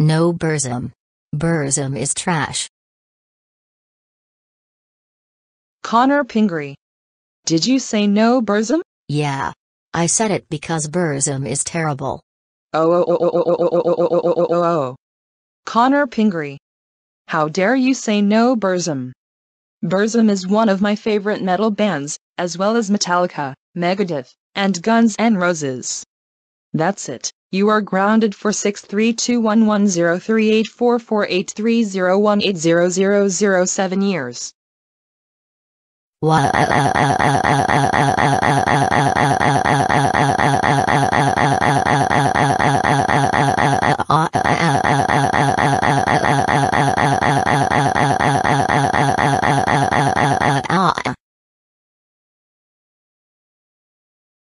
No Burzum. Burzum is trash. Conner Pingrey. Did you say no Burzum? Yeah. I said it because Burzum is terrible. Oh, oh, oh, oh, oh, oh, oh, oh, oh, oh, oh, oh. Conner Pingrey. How dare you say no Burzum? Burzum is one of my favorite metal bands, as well as Metallica, Megadeth, and Guns N' Roses. That's it. You are grounded for 6321103844830180007 years.